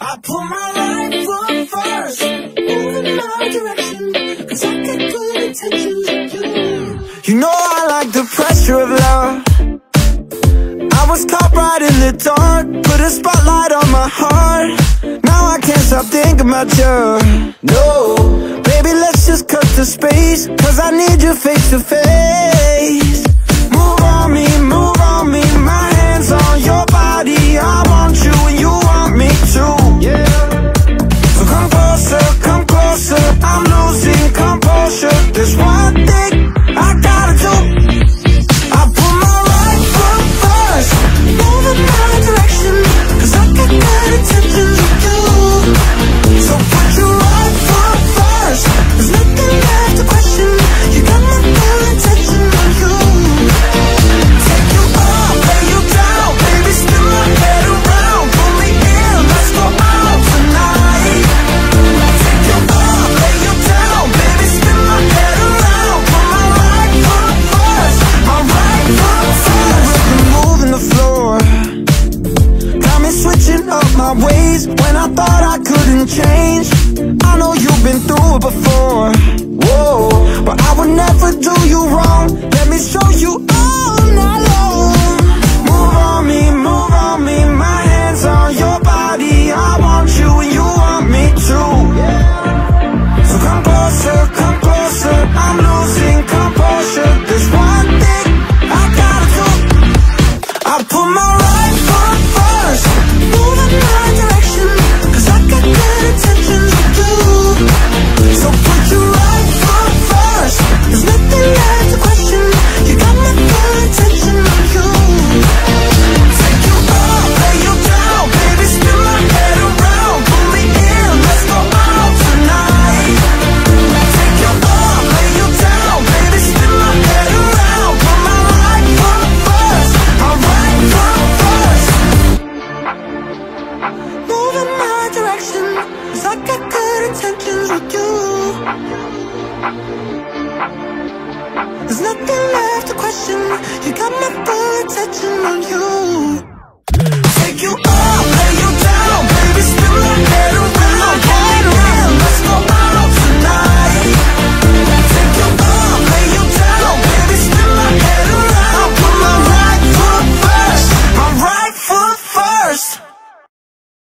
I put my life foot first, move in my direction, cause I got good intentions. You know I like the pressure of love. I was caught right in the dark, put a spotlight on my heart. Now I can't stop thinking about you. No, baby, let's just cut the space, cause I need you face to face. Thought I couldn't change. I know you've been through it before, whoa, but I would never do you wrong. Let me show you all night long. Move on me, move on me, my hands on your body. I want you and you want me too. So come closer, come closer. I'm losing composure. There's one I got good intentions with you. There's nothing left to question. You got my full attention on you.